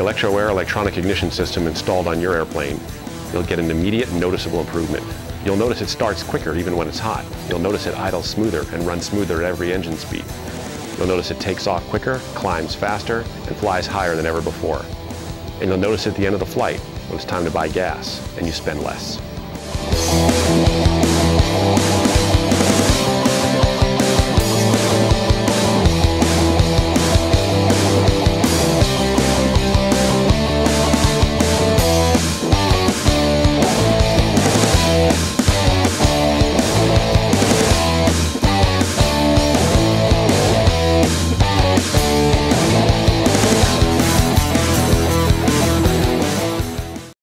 Electroair electronic ignition system installed on your airplane, you'll get an immediate noticeable improvement. You'll notice it starts quicker even when it's hot. You'll notice it idles smoother and runs smoother at every engine speed. You'll notice it takes off quicker, climbs faster, and flies higher than ever before. And you'll notice at the end of the flight when it's time to buy gas and you spend less.